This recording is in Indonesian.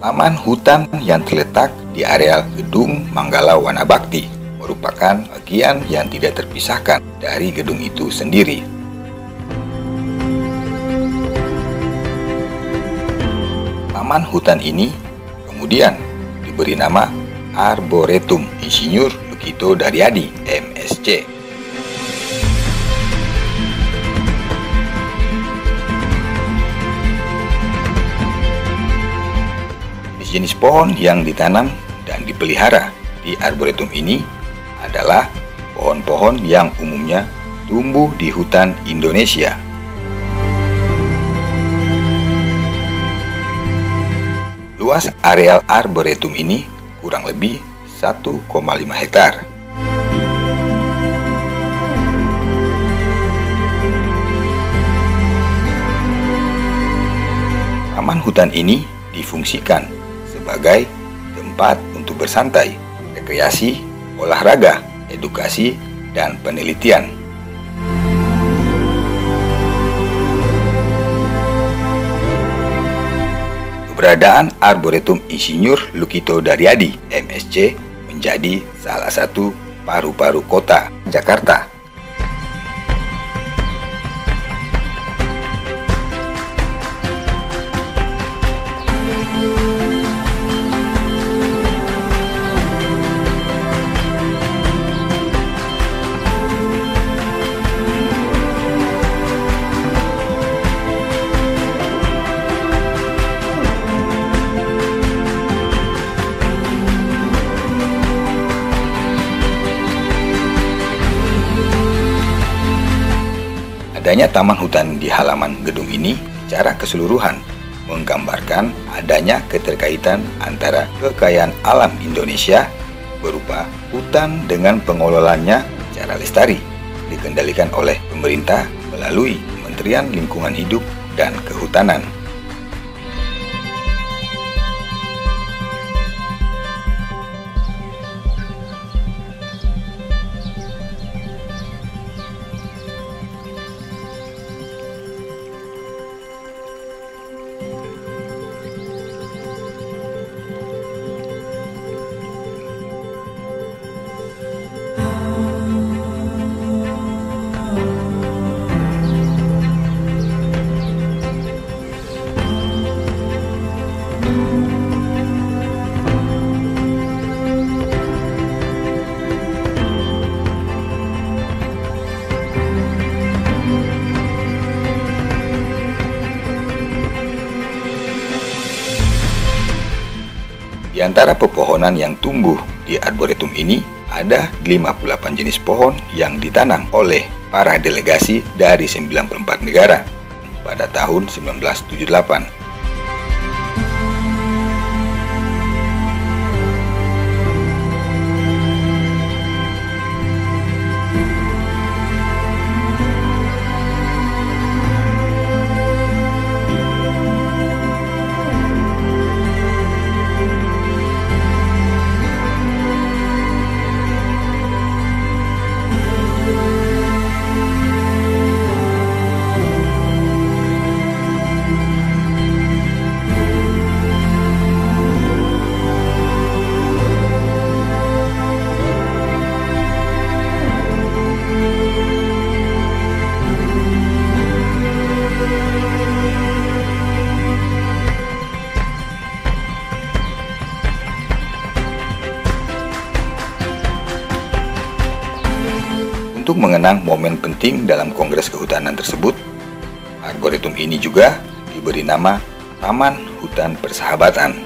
Taman hutan yang terletak di areal Gedung Manggala Wanabakti merupakan bagian yang tidak terpisahkan dari gedung itu sendiri. Taman hutan ini kemudian diberi nama Arboretum Insinyur Lukito Daryadi MSC. Jenis pohon yang ditanam dan dipelihara di arboretum ini adalah pohon-pohon yang umumnya tumbuh di hutan Indonesia. Luas areal arboretum ini kurang lebih 1,5 hektar. Taman hutan ini difungsikan sebagai tempat untuk bersantai, rekreasi, olahraga, edukasi, dan penelitian. Keberadaan Arboretum Insinyur Lukito Daryadi MSC menjadi salah satu paru-paru kota Jakarta Adanya taman hutan di halaman gedung ini secara keseluruhan menggambarkan adanya keterkaitan antara kekayaan alam Indonesia berupa hutan dengan pengelolaannya secara lestari dikendalikan oleh pemerintah melalui Kementerian Lingkungan Hidup dan Kehutanan. Antara pepohonan yang tumbuh di arboretum ini, ada 58 jenis pohon yang ditanam oleh para delegasi dari 94 negara pada tahun 1978. Untuk mengenang momen penting dalam Kongres Kehutanan tersebut, arboretum ini juga diberi nama Taman Hutan Persahabatan